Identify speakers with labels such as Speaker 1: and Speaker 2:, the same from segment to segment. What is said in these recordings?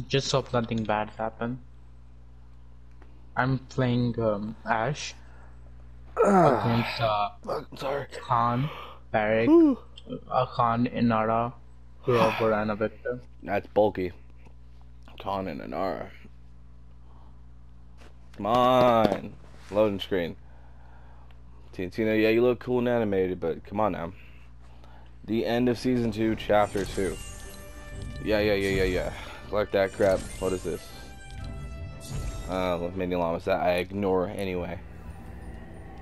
Speaker 1: just hope nothing bad happen. I'm playing um, Ash against uh,
Speaker 2: sorry.
Speaker 1: Khan, Barrick, uh, Khan, Inara, whoever, and a Victor.
Speaker 2: That's bulky. Khan and Inara. Come on. Loading screen. Tina, yeah, you look cool and animated, but come on now. The end of season two, chapter two. Yeah, yeah, yeah, yeah, yeah. Like that crap. What is this? Uh, mini llamas that I ignore anyway.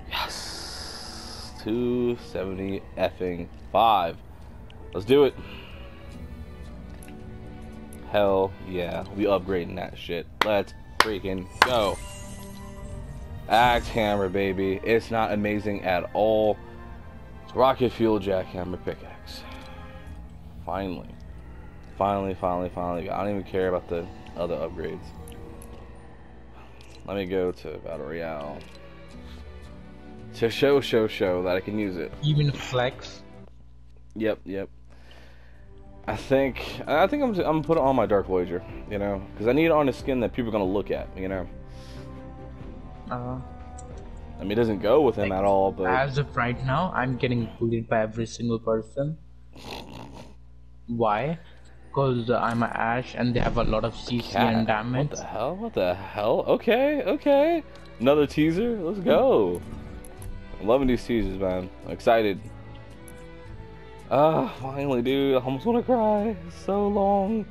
Speaker 2: Yes. 270 effing 5. Let's do it. Hell yeah. We upgrading that shit. Let's freaking go. Axe hammer, baby. It's not amazing at all. Rocket fuel jackhammer pickaxe. Finally. Finally, finally, finally. I don't even care about the other upgrades. Let me go to Battle Royale. To show, show, show that I can use it.
Speaker 1: Even flex.
Speaker 2: Yep, yep. I think I think I'm I'm gonna put it on my Dark Voyager, you know, because I need it on a skin that people are gonna look at, you know.
Speaker 1: Uh,
Speaker 2: I mean, it doesn't go with him at all, but
Speaker 1: as of right now, I'm getting bullied by every single person. Why? Because I'm an Ash and they have a lot of CC
Speaker 2: Cat,
Speaker 1: and damage.
Speaker 2: What the hell? What the hell? Okay, okay. Another teaser. Let's go. I'm loving these teasers, man. I'm excited. Ah, finally, dude. I almost want to cry. So long.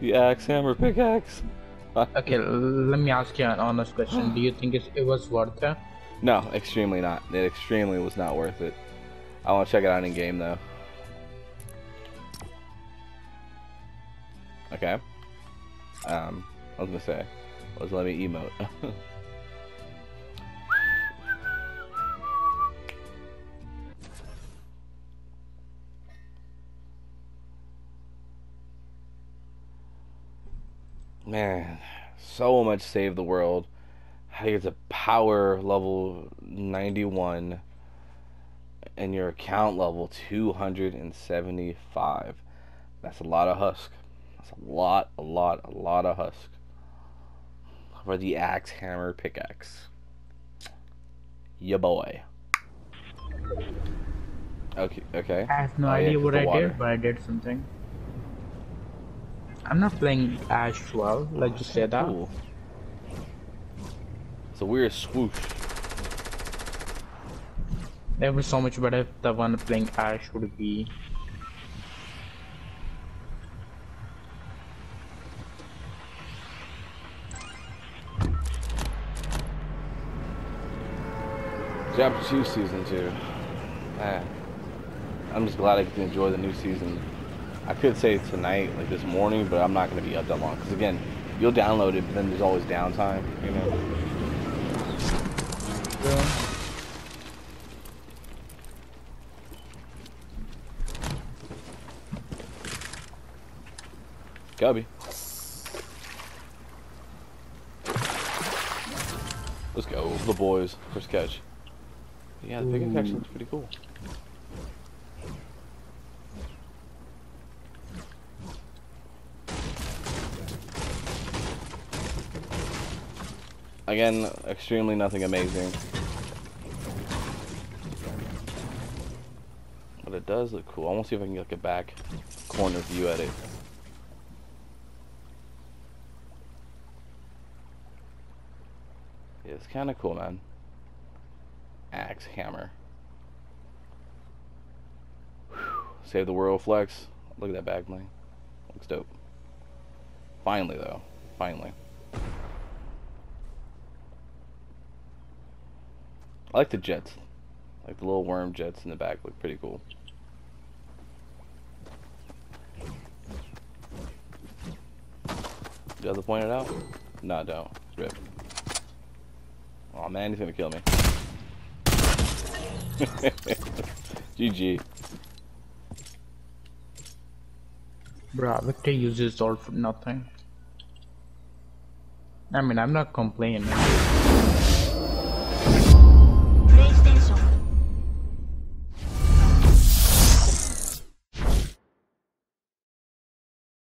Speaker 2: The axe, hammer, pickaxe.
Speaker 1: Okay, let me ask you an honest question. Do you think it was worth it?
Speaker 2: No, extremely not. It extremely was not worth it. I want to check it out in game though. Okay. Um, I was gonna say, let's let me emote. Man, so much save the world. How to get to power level 91 and your account level 275. That's a lot of husk. That's a lot, a lot, a lot of husk. For the axe hammer pickaxe. Ya boy. Okay, okay.
Speaker 1: I have no
Speaker 2: Oh, yeah,
Speaker 1: what I
Speaker 2: water.
Speaker 1: did, but I did something. I'm not playing Ash well, let's just say that.
Speaker 2: Cool. It's a weird swoosh.
Speaker 1: It was so much better if the one playing Ash would be.
Speaker 2: Chapter 2 Season 2. Man. I'm just glad I get to enjoy the new season. I could say tonight, like this morning, but I'm not going to be up that long. Because again, you'll download it, but then there's always downtime, you know? Cubby. Let's go, the boys. First catch. Yeah, the pickaxe looks pretty cool. Again, extremely nothing amazing. But it does look cool. I want to see if I can get like a back corner view at it. Yeah, it's kind of cool, man. Axe hammer. Whew. Save the world flex. Look at that back bling. Looks dope. Finally, though. Finally. I like the jets. Like the little worm jets in the back look pretty cool. Do you have to point it out? No, don't. Rip. Oh man, he's gonna kill me. GG.
Speaker 1: Bruh, Victor uses all for nothing. I mean, I'm not complaining.